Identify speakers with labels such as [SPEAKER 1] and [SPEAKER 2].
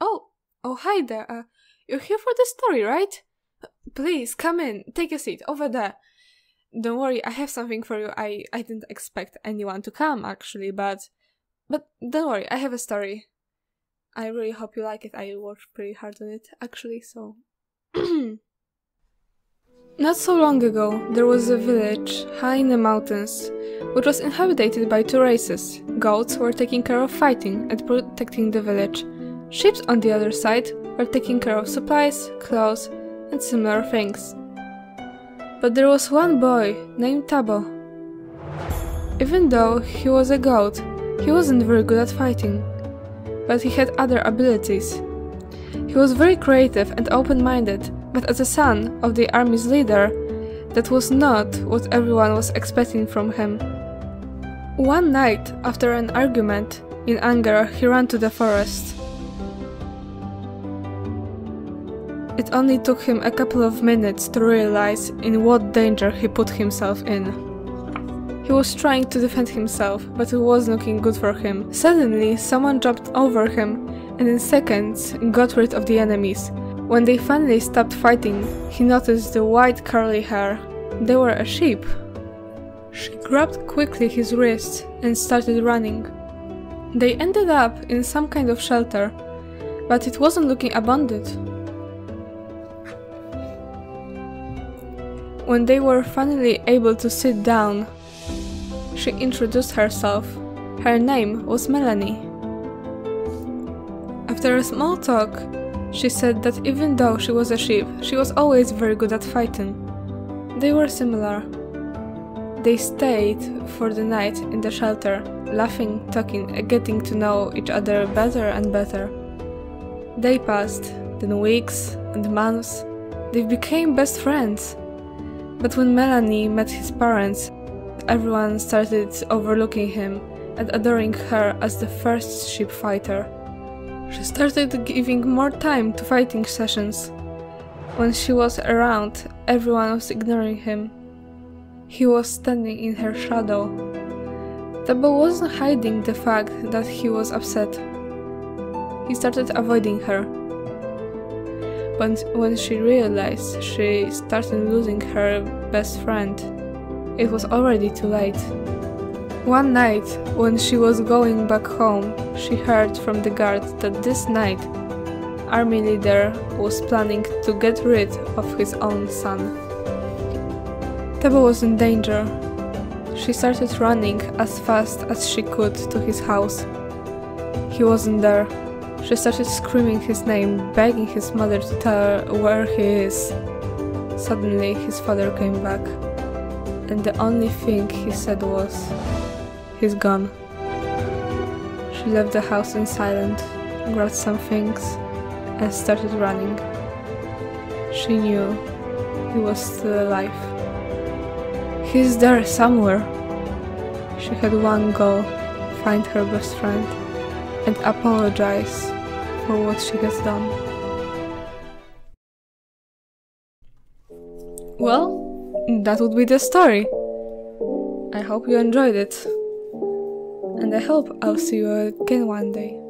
[SPEAKER 1] Oh, oh, hi there. Uh, you're here for the story, right? Please, come in. Take a seat. Over there. Don't worry, I have something for you. I, I didn't expect anyone to come, actually, but... But don't worry, I have a story. I really hope you like it. I worked pretty hard on it, actually, so... Not so long ago, there was a village high in the mountains, which was inhabited by two races. Goats were taking care of fighting and protecting the village. Sheep, on the other side, were taking care of supplies, clothes, and similar things. But there was one boy named Tubbo. Even though he was a goat, he wasn't very good at fighting, but he had other abilities. He was very creative and open minded, but as a son of the army's leader, that was not what everyone was expecting from him. One night, after an argument, in anger, he ran to the forest. It only took him a couple of minutes to realize in what danger he put himself in. He was trying to defend himself, but it was looking good for him. Suddenly, someone jumped over him and in seconds got rid of the enemies. When they finally stopped fighting, he noticed the white curly hair. They were a sheep. She grabbed quickly his wrist and started running. They ended up in some kind of shelter, but it wasn't looking abandoned. When they were finally able to sit down, she introduced herself. Her name was Melanie. After a small talk, she said that even though she was a sheep, she was always very good at fighting. They were similar. They stayed for the night in the shelter, laughing, talking, getting to know each other better and better. They passed, then weeks and months. They became best friends. But when Melanie met his parents, everyone started overlooking him and adoring her as the first ship fighter. She started giving more time to fighting sessions. When she was around, everyone was ignoring him. He was standing in her shadow. Tubbo wasn't hiding the fact that he was upset. He started avoiding her. But when she realized she started losing her best friend, it was already too late. One night, when she was going back home, she heard from the guard that this night, army leader was planning to get rid of his own son. Tubbo was in danger. She started running as fast as she could to his house. He wasn't there. She started screaming his name, begging his mother to tell her where he is. Suddenly, his father came back, and the only thing he said was, He's gone. She left the house in silence, grabbed some things, and started running. She knew he was still alive. He's there somewhere. She had one goal find her best friend and apologize for what she has done. Well, that would be the story. I hope you enjoyed it and I hope I'll see you again one day.